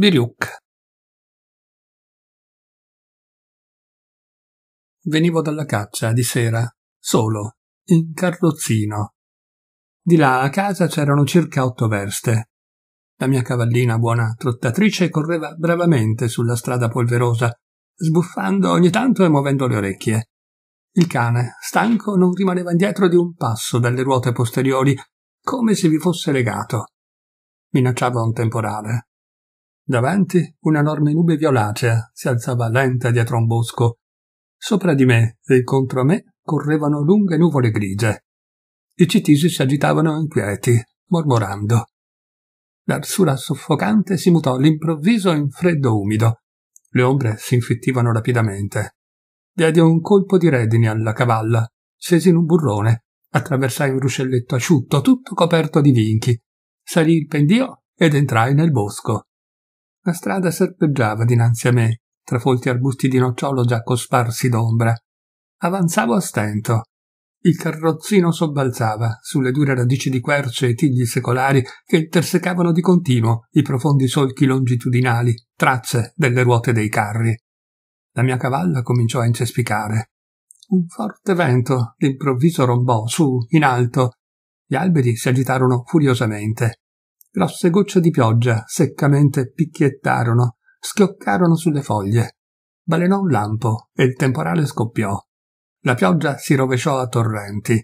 Biriuk. Venivo dalla caccia di sera, solo, in carrozzino. Di là a casa c'erano circa otto verste. La mia cavallina buona trottatrice correva bravamente sulla strada polverosa, sbuffando ogni tanto e muovendo le orecchie. Il cane, stanco, non rimaneva indietro di un passo dalle ruote posteriori, come se vi fosse legato. Minacciava un temporale. Davanti un'enorme nube violacea si alzava lenta dietro un bosco. Sopra di me e contro me correvano lunghe nuvole grigie. I citisi si agitavano inquieti, mormorando. L'arsura soffocante si mutò all'improvviso in freddo umido. Le ombre si infittivano rapidamente. Diedi un colpo di redini alla cavalla, scesi in un burrone, attraversai un ruscelletto asciutto, tutto coperto di vinchi, salì il pendio ed entrai nel bosco. La strada serpeggiava dinanzi a me, tra folti arbusti di nocciolo già cosparsi d'ombra. Avanzavo a stento. Il carrozzino sobbalzava sulle dure radici di querce e tigli secolari che intersecavano di continuo i profondi solchi longitudinali, tracce delle ruote dei carri. La mia cavalla cominciò a incespicare. Un forte vento d'improvviso rombò su, in alto. Gli alberi si agitarono furiosamente. Grosse gocce di pioggia seccamente picchiettarono, schioccarono sulle foglie. Balenò un lampo e il temporale scoppiò. La pioggia si rovesciò a torrenti.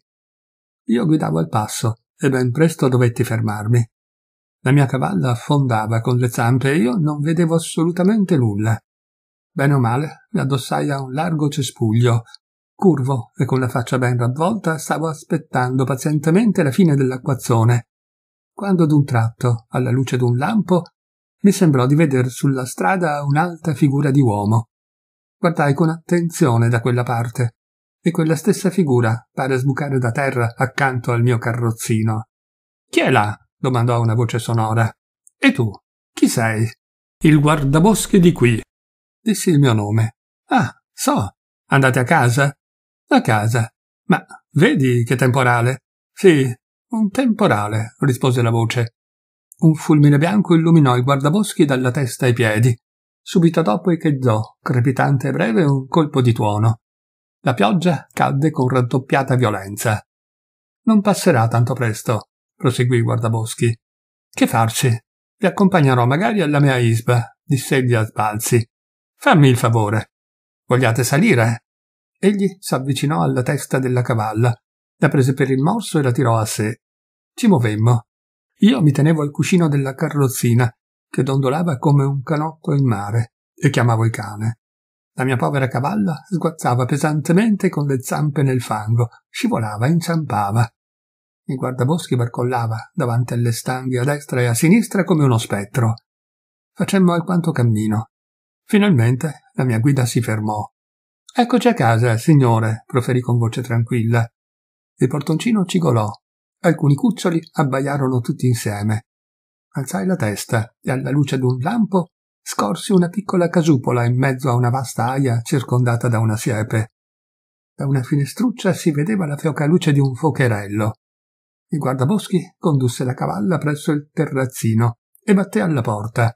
Io guidavo al passo e ben presto dovetti fermarmi. La mia cavalla affondava con le zampe e io non vedevo assolutamente nulla. Bene o male, mi addossai a un largo cespuglio. Curvo e con la faccia ben ravvolta, stavo aspettando pazientemente la fine dell'acquazzone quando d'un tratto, alla luce d'un lampo, mi sembrò di veder sulla strada un'alta figura di uomo. Guardai con attenzione da quella parte, e quella stessa figura pare sbucare da terra accanto al mio carrozzino. Chi è là? domandò una voce sonora. E tu? Chi sei? Il guardaboschi di qui. Dissi il mio nome. Ah, so. Andate a casa? A casa. Ma vedi che temporale? Sì, un temporale, rispose la voce. Un fulmine bianco illuminò il guardaboschi dalla testa ai piedi. Subito dopo echeggiò, crepitante e breve, un colpo di tuono. La pioggia cadde con raddoppiata violenza. Non passerà tanto presto, proseguì guardaboschi. Che farci? Vi accompagnerò magari alla mia isba, diss'egli a sbalzi. Fammi il favore. Vogliate salire? Egli s'avvicinò alla testa della cavalla, la prese per il morso e la tirò a sé. Ci movemmo. Io mi tenevo al cuscino della carrozzina, che dondolava come un canotto in mare, e chiamavo il cane. La mia povera cavalla sguazzava pesantemente con le zampe nel fango, scivolava, inciampava. Il guardaboschi barcollava davanti alle stanghe a destra e a sinistra come uno spettro. Facemmo alquanto cammino. Finalmente la mia guida si fermò. Eccoci a casa, signore, proferì con voce tranquilla. Il portoncino cigolò. Alcuni cuccioli abbaiarono tutti insieme. Alzai la testa e alla luce d'un lampo scorsi una piccola casupola in mezzo a una vasta aia circondata da una siepe. Da una finestruccia si vedeva la fioca luce di un focherello. Il guardaboschi condusse la cavalla presso il terrazzino e batté alla porta.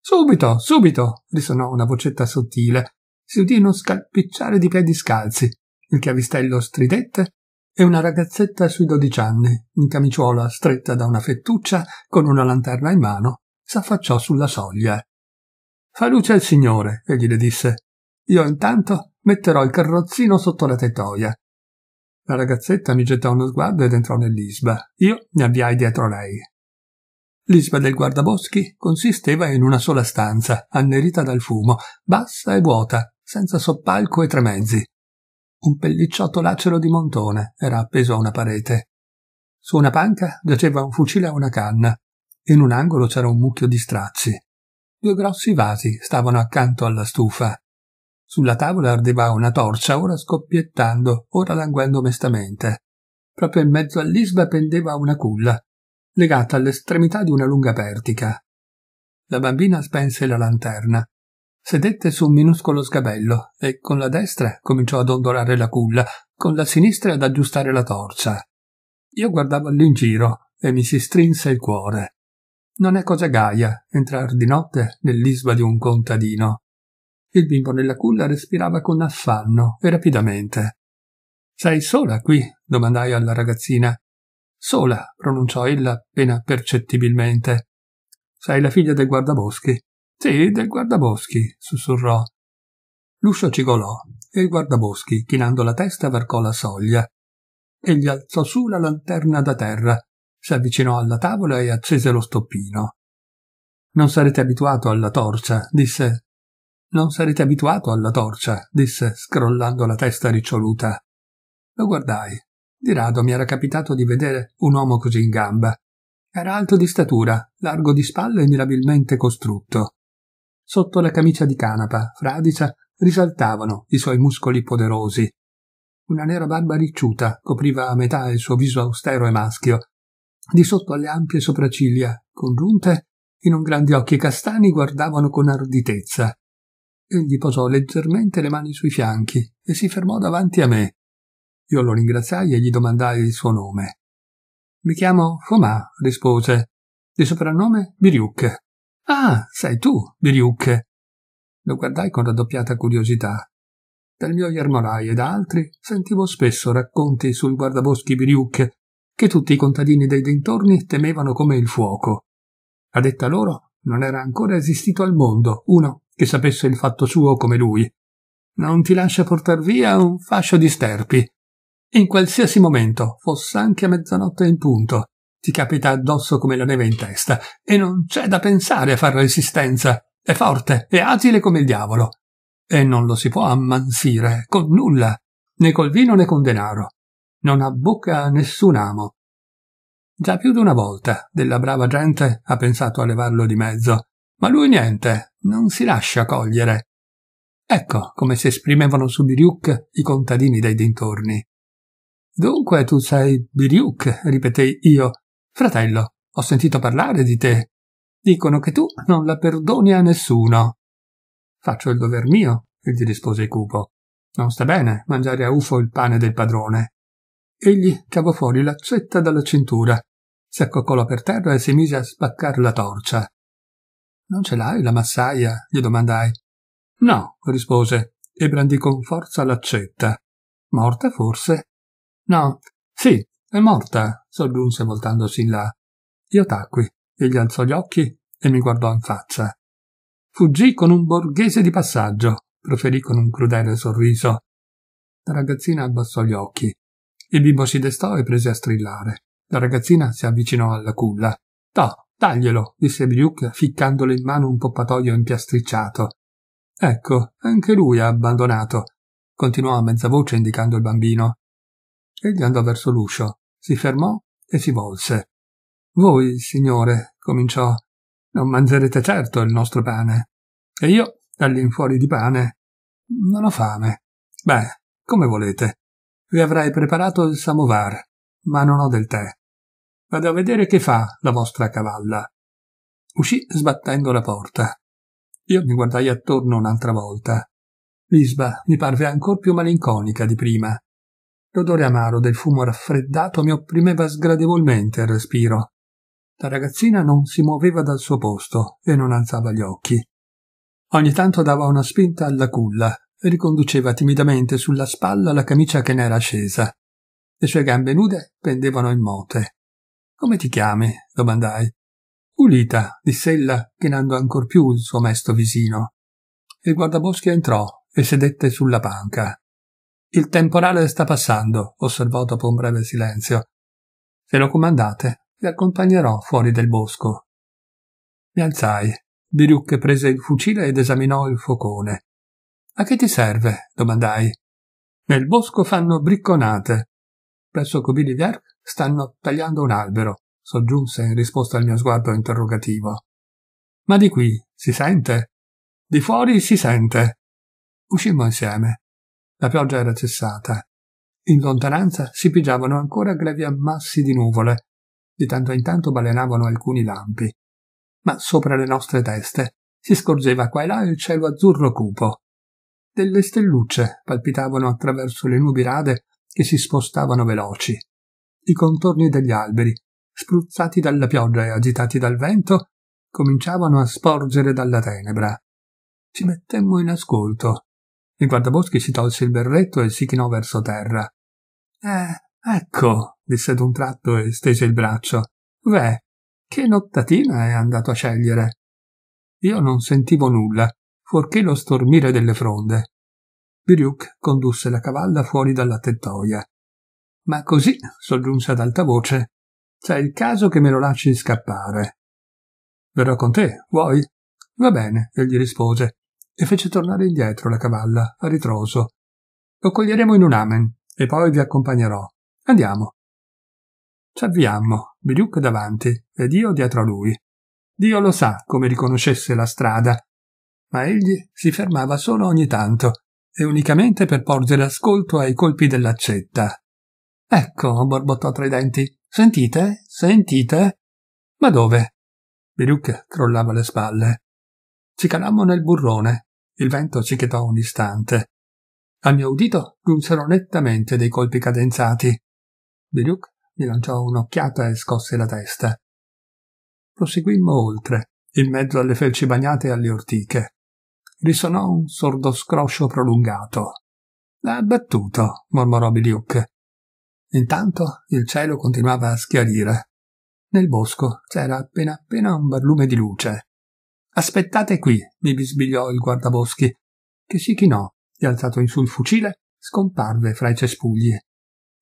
Subito, subito! risonò una vocetta sottile. Si udì uno scalpicciare di piedi scalzi. Il chiavistello stridette e una ragazzetta sui dodici anni, in camiciuola stretta da una fettuccia, con una lanterna in mano, s'affacciò sulla soglia. Fa luce al signore, egli le disse. Io intanto metterò il carrozzino sotto la tettoia. La ragazzetta mi gettò uno sguardo ed entrò nell'isba. Io mi avviai dietro lei. L'isba del guardaboschi consisteva in una sola stanza, annerita dal fumo, bassa e vuota, senza soppalco e tre mezzi. Un pellicciotto lacero di montone era appeso a una parete. Su una panca giaceva un fucile a una canna. In un angolo c'era un mucchio di stracci. Due grossi vasi stavano accanto alla stufa. Sulla tavola ardeva una torcia, ora scoppiettando, ora languendo mestamente. Proprio in mezzo all'isba pendeva una culla, legata all'estremità di una lunga pertica. La bambina spense la lanterna Sedette su un minuscolo sgabello e con la destra cominciò ad ondolare la culla, con la sinistra ad aggiustare la torcia. Io guardavo all'ingiro e mi si strinse il cuore. Non è cosa gaia entrar di notte nell'isba di un contadino. Il bimbo nella culla respirava con affanno e rapidamente. Sei sola qui? domandai alla ragazzina. Sola, pronunciò ella appena percettibilmente. Sei la figlia del guardaboschi? Sì, del guardaboschi, sussurrò. L'uscio cigolò e il guardaboschi, chinando la testa, varcò la soglia. Egli alzò su la lanterna da terra, si avvicinò alla tavola e accese lo stoppino. Non sarete abituato alla torcia, disse. Non sarete abituato alla torcia, disse, scrollando la testa riccioluta. Lo guardai. Di rado mi era capitato di vedere un uomo così in gamba. Era alto di statura, largo di spalle e mirabilmente costrutto. Sotto la camicia di canapa, fradicia, risaltavano i suoi muscoli poderosi. Una nera barba ricciuta copriva a metà il suo viso austero e maschio. Di sotto alle ampie sopracciglia, congiunte, i non grandi occhi castani guardavano con arditezza. Egli posò leggermente le mani sui fianchi e si fermò davanti a me. Io lo ringraziai e gli domandai il suo nome. Mi chiamo Fomà, rispose. Di soprannome Biriuk. Ah, sei tu, Biriuk. Lo guardai con raddoppiata curiosità. Dal mio Yermorai e da altri sentivo spesso racconti sul guardaboschi Biriuk che tutti i contadini dei dintorni temevano come il fuoco. A detta loro, non era ancora esistito al mondo uno che sapesse il fatto suo come lui. Non ti lascia portar via un fascio di sterpi. In qualsiasi momento, fosse anche a mezzanotte in punto, ti capita addosso come la neve in testa, e non c'è da pensare a far resistenza. È forte e agile come il diavolo. E non lo si può ammansire con nulla, né col vino né con denaro. Non ha bocca nessun amo. Già più di una volta della brava gente ha pensato a levarlo di mezzo, ma lui niente, non si lascia cogliere. Ecco come si esprimevano su Biriuk i contadini dei dintorni. Dunque tu sei Biriuk, ripetei io. Fratello, ho sentito parlare di te. Dicono che tu non la perdoni a nessuno. Faccio il dover mio, egli rispose cupo. Non sta bene mangiare a ufo il pane del padrone. Egli cavò fuori l'accetta dalla cintura, si accoccolò per terra e si mise a spaccar la torcia. Non ce l'hai la massaia? gli domandai. No, rispose, e brandì con forza l'accetta. Morta forse? No, sì, è morta, soggiunse voltandosi in là. Io tacqui Egli alzò gli occhi e mi guardò in faccia. Fuggì con un borghese di passaggio, proferì con un crudele sorriso. La ragazzina abbassò gli occhi. Il bimbo si destò e prese a strillare. La ragazzina si avvicinò alla culla. Toh, taglielo, disse Briuk, ficcandole in mano un poppatoio impiastricciato. Ecco, anche lui ha abbandonato, continuò a mezza voce indicando il bambino. Egli andò verso l'uscio, si fermò e si volse. Voi, signore, cominciò, non mangerete certo il nostro pane. E io, all'infuori di pane, non ho fame. Beh, come volete. Vi avrei preparato il samovar, ma non ho del tè. Vado a vedere che fa la vostra cavalla. Uscì sbattendo la porta. Io mi guardai attorno un'altra volta. L'isba mi parve ancor più malinconica di prima. L'odore amaro del fumo raffreddato mi opprimeva sgradevolmente il respiro. La ragazzina non si muoveva dal suo posto e non alzava gli occhi. Ogni tanto dava una spinta alla culla e riconduceva timidamente sulla spalla la camicia che n'era scesa. Le sue gambe nude pendevano in mote. Come ti chiami? domandai. Ulita, diss'ella, chinando ancor più il suo mesto visino. Il guardaboschi entrò e sedette sulla panca. Il temporale sta passando, osservò dopo un breve silenzio. Se lo comandate, vi accompagnerò fuori del bosco. Mi alzai. Biruc prese il fucile ed esaminò il focone. A che ti serve? domandai. Nel bosco fanno bricconate. Presso Cobilivier stanno tagliando un albero, soggiunse in risposta al mio sguardo interrogativo. Ma di qui si sente? Di fuori si sente. Uscimmo insieme. La pioggia era cessata. In lontananza si pigiavano ancora grevi ammassi di nuvole di tanto in tanto balenavano alcuni lampi. Ma sopra le nostre teste si scorgeva qua e là il cielo azzurro cupo. Delle stellucce palpitavano attraverso le nubi rade che si spostavano veloci. I contorni degli alberi spruzzati dalla pioggia e agitati dal vento, cominciavano a sporgere dalla tenebra. Ci mettemmo in ascolto. Il guardaboschi si tolse il berretto e si chinò verso terra. Eh, ecco, disse d'un tratto e stese il braccio. Beh, che nottatina è andato a scegliere. Io non sentivo nulla, fuorché lo stormire delle fronde. Biriuk condusse la cavalla fuori dalla tettoia. Ma così, soggiunse ad alta voce, c'è il caso che me lo lasci scappare. Verrò con te, vuoi? Va bene, egli rispose, e fece tornare indietro la cavalla, a ritroso. Lo coglieremo in un amen, e poi vi accompagnerò. Andiamo. Ci avviammo, Biriuk davanti ed io dietro a lui. Dio lo sa come riconoscesse la strada, ma egli si fermava solo ogni tanto e unicamente per porgere ascolto ai colpi dell'accetta. Ecco, borbottò tra i denti. Sentite? Sentite? Ma dove? Biruk crollava le spalle. Ci calammo nel burrone. Il vento ci chetò un istante. Al mio udito giunsero nettamente dei colpi cadenzati. Biruk mi lanciò un'occhiata e scosse la testa. Proseguimmo oltre, in mezzo alle felci bagnate e alle ortiche. Risonò un sordo scroscio prolungato. L'ha abbattuto, mormorò Biliuk. Intanto il cielo continuava a schiarire. Nel bosco c'era appena appena un barlume di luce. Aspettate qui, mi bisbigliò il guardaboschi, che si chinò e alzato in su il fucile scomparve fra i cespugli.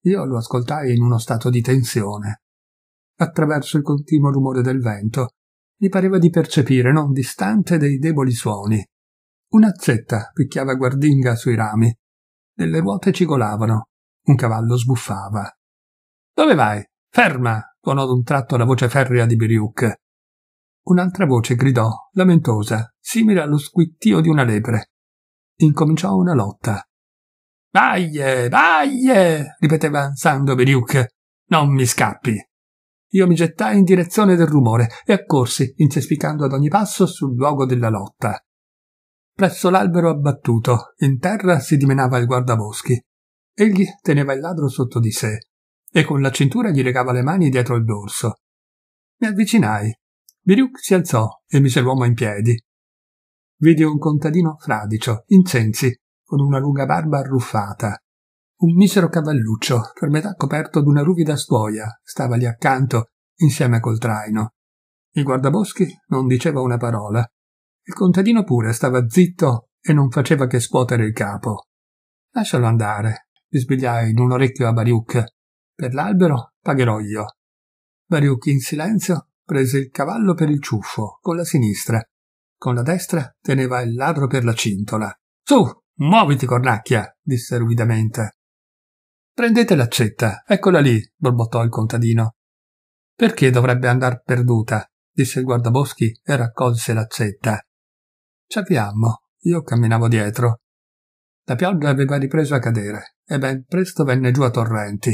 Io lo ascoltai in uno stato di tensione. Attraverso il continuo rumore del vento mi pareva di percepire non distante dei deboli suoni. Una zetta picchiava guardinga sui rami. Delle ruote cigolavano un cavallo sbuffava. Dove vai? Ferma! tuonò d'un tratto la voce ferrea di Biriuk. Un'altra voce gridò, lamentosa, simile allo squittio di una lepre. Incominciò una lotta. Vaie, vaie! ripeteva ansando Biriuk. Non mi scappi! Io mi gettai in direzione del rumore e accorsi, incespicando ad ogni passo sul luogo della lotta. Presso l'albero abbattuto, in terra si dimenava il guardaboschi. Egli teneva il ladro sotto di sé e con la cintura gli legava le mani dietro il dorso. Mi avvicinai. Biriuk si alzò e mise l'uomo in piedi. Vidi un contadino fradicio, in censi, con una lunga barba arruffata. Un misero cavalluccio, per metà coperto d'una ruvida stuoia, stava lì accanto, insieme col traino. Il guardaboschi non diceva una parola. Il contadino pure stava zitto e non faceva che scuotere il capo. Lascialo andare, bisbigliai in un orecchio a Bariuk. Per l'albero pagherò io. Bariuk in silenzio prese il cavallo per il ciuffo, con la sinistra. Con la destra teneva il ladro per la cintola. Su, muoviti, cornacchia, disse ruvidamente. Prendete l'accetta, eccola lì, borbottò il contadino. Perché dovrebbe andar perduta? disse il guardaboschi e raccolse l'accetta. Ci avviammo. Io camminavo dietro. La pioggia aveva ripreso a cadere e ben presto venne giù a torrenti.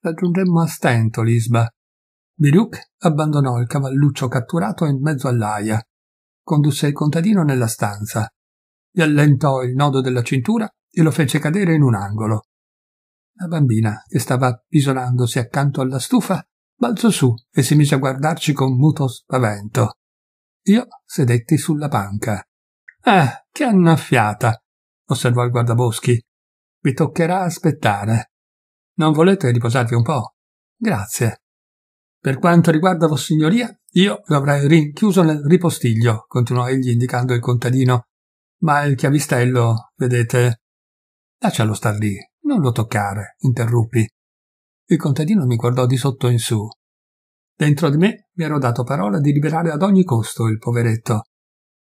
Raggiungemmo a stento l'isba. Biruk abbandonò il cavalluccio catturato in mezzo all'aia. Condusse il contadino nella stanza. Gli allentò il nodo della cintura e lo fece cadere in un angolo. La bambina, che stava pisolandosi accanto alla stufa, balzò su e si mise a guardarci con muto spavento. Io sedetti sulla panca. Eh, che annaffiata! osservò il guardaboschi. Vi toccherà aspettare. Non volete riposarvi un po'? Grazie. Per quanto riguarda Vossignoria, io lo avrei rinchiuso nel ripostiglio, continuò egli indicando il contadino. Ma il chiavistello, vedete. Lascialo star lì, non lo toccare, interruppi. Il contadino mi guardò di sotto in su. Dentro di me mi ero dato parola di liberare ad ogni costo il poveretto.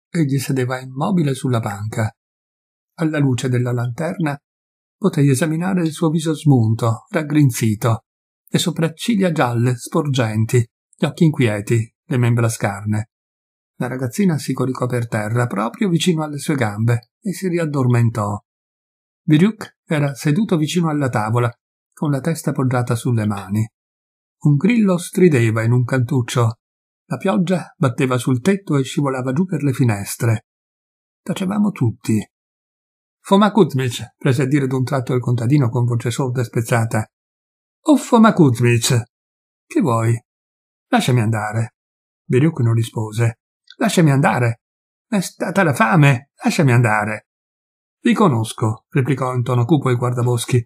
Egli sedeva immobile sulla panca alla luce della lanterna, potei esaminare il suo viso smunto, raggrinzito, le sopracciglia gialle, sporgenti, gli occhi inquieti, le membra scarne. La ragazzina si coricò per terra proprio vicino alle sue gambe e si riaddormentò. Viruk era seduto vicino alla tavola, con la testa poggiata sulle mani. Un grillo strideva in un cantuccio. La pioggia batteva sul tetto e scivolava giù per le finestre. Tacevamo tutti. Foma Kuzmic, prese a dire d'un tratto il contadino con voce sorda e spezzata. Oh, Foma Kuzmic! Che vuoi? Lasciami andare. Biriuk non rispose. Lasciami andare. È stata la fame. Lasciami andare. Vi conosco, replicò in tono cupo il guardaboschi.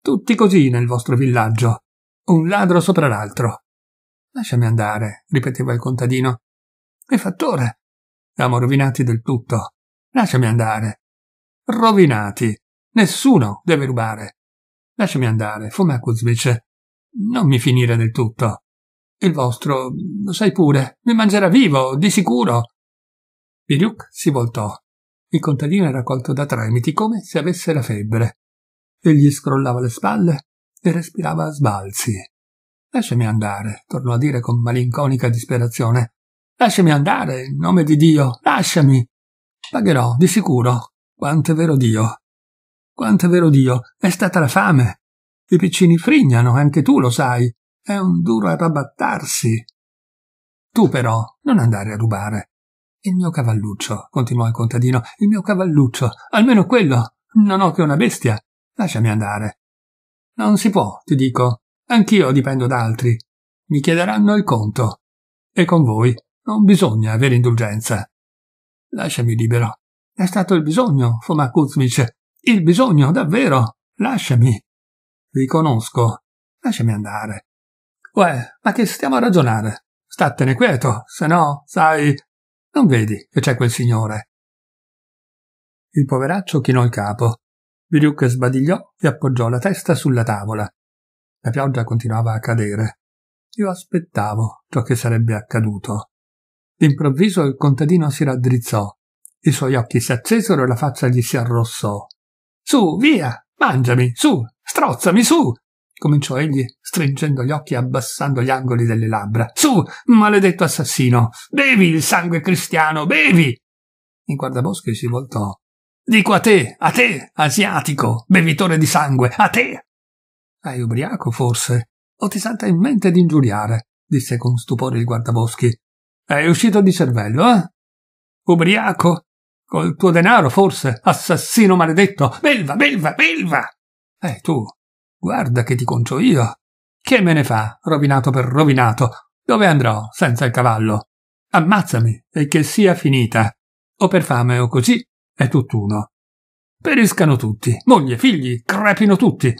Tutti così nel vostro villaggio. Un ladro sopra l'altro. Lasciami andare, ripeteva il contadino. E fattore. Siamo rovinati del tutto. Lasciami andare. Rovinati. Nessuno deve rubare. Lasciami andare, Fumea Kuzmic. Non mi finire del tutto. Il vostro, lo sai pure, mi mangerà vivo, di sicuro. Piriuk si voltò. Il contadino era colto da tremiti, come se avesse la febbre. Egli scrollava le spalle e respirava a sbalzi. Lasciami andare, tornò a dire con malinconica disperazione. Lasciami andare, in nome di Dio, lasciami. Pagherò, di sicuro. Quanto è vero Dio. Quanto è vero Dio, è stata la fame. I piccini frignano, anche tu lo sai. È un duro arrabattarsi. Tu però non andare a rubare. Il mio cavalluccio, continuò il contadino, il mio cavalluccio, almeno quello. Non ho che una bestia. Lasciami andare. Non si può, ti dico. Anch'io dipendo da altri. Mi chiederanno il conto. E con voi non bisogna avere indulgenza. Lasciami libero. È stato il bisogno, Foma Kuzmic. Il bisogno, davvero. Lasciami. Riconosco. Lasciami andare. Uè, ma che stiamo a ragionare? Statene quieto, se no, sai, non vedi che c'è quel signore? Il poveraccio chinò il capo. Biruc sbadigliò e appoggiò la testa sulla tavola. La pioggia continuava a cadere. Io aspettavo ciò che sarebbe accaduto. D'improvviso il contadino si raddrizzò. I suoi occhi si accesero e la faccia gli si arrossò. Su, via! Mangiami, su! Strozzami, su! cominciò egli, stringendo gli occhi e abbassando gli angoli delle labbra. Su, maledetto assassino! Bevi il sangue cristiano, bevi! Il guardaboschi si voltò. Dico a te, a te, asiatico, bevitore di sangue, a te! Hai ubriaco, forse? O ti salta in mente di ingiuriare? disse con stupore il guardaboschi. È uscito di cervello, eh? Ubriaco? Col tuo denaro, forse? Assassino maledetto! Belva, belva, belva! Eh, tu, Guarda che ti concio io. Che me ne fa, rovinato per rovinato? Dove andrò senza il cavallo? Ammazzami e che sia finita. O per fame o così è tutt'uno. Periscano tutti, moglie, figli, crepino tutti.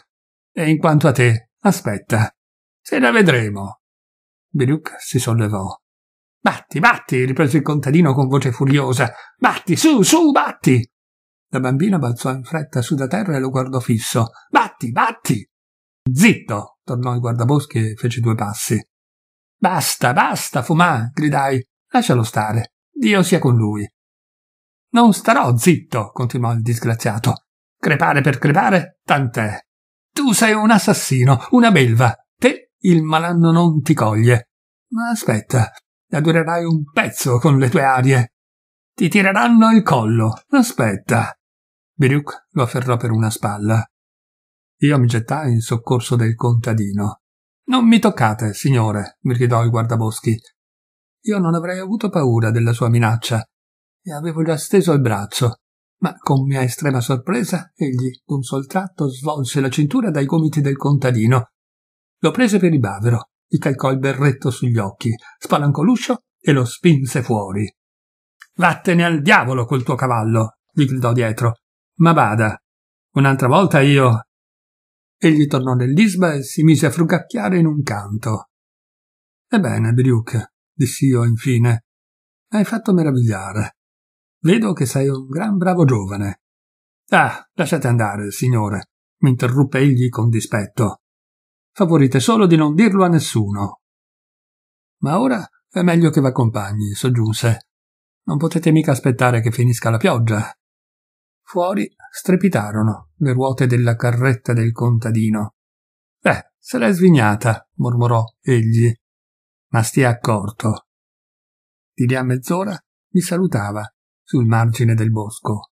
E in quanto a te, aspetta. Se la vedremo. Biruc si sollevò. Batti, batti, riprese il contadino con voce furiosa. Batti, su, su, batti. La bambina balzò in fretta su da terra e lo guardò fisso. Batti, batti! Zitto! tornò il guardaboschi e fece due passi. Basta, basta, Fumà! gridai. Lascialo stare. Dio sia con lui. Non starò zitto, continuò il disgraziato. Crepare per crepare, tant'è. Tu sei un assassino, una belva. Te il malanno non ti coglie. Ma aspetta, la durerai un pezzo con le tue arie. Ti tireranno il collo. Aspetta. Biruc lo afferrò per una spalla. Io mi gettai in soccorso del contadino. Non mi toccate, signore, mi gridò il guardaboschi. Io non avrei avuto paura della sua minaccia e avevo già steso il braccio, ma con mia estrema sorpresa egli d'un sol tratto svolse la cintura dai gomiti del contadino. Lo prese per il bavero, gli calcò il berretto sugli occhi, spalancò l'uscio e lo spinse fuori. Vattene al diavolo col tuo cavallo, gli gridò dietro. Ma bada, un'altra volta io Egli tornò nell'isba e si mise a frugacchiare in un canto. Ebbene, Briuc, dissi io infine, hai fatto meravigliare. Vedo che sei un gran bravo giovane. Ah, lasciate andare, signore, mi interruppe egli con dispetto. Favorite solo di non dirlo a nessuno. Ma ora è meglio che v'accompagni, soggiunse. Non potete mica aspettare che finisca la pioggia. Fuori strepitarono le ruote della carretta del contadino. Beh, se l'è svignata, mormorò egli. Ma stia accorto. Di lì a mezz'ora mi salutava sul margine del bosco.